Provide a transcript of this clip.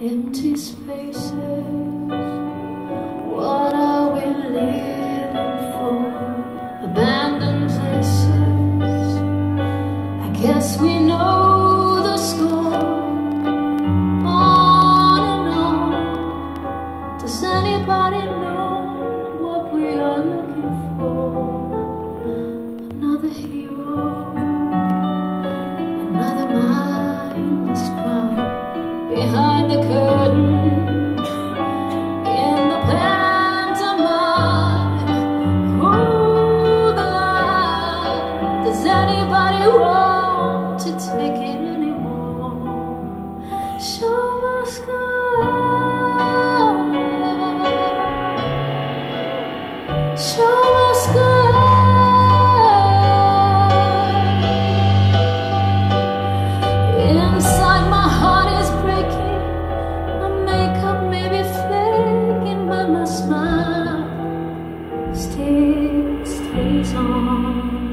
empty spaces. My smile. Still stays on.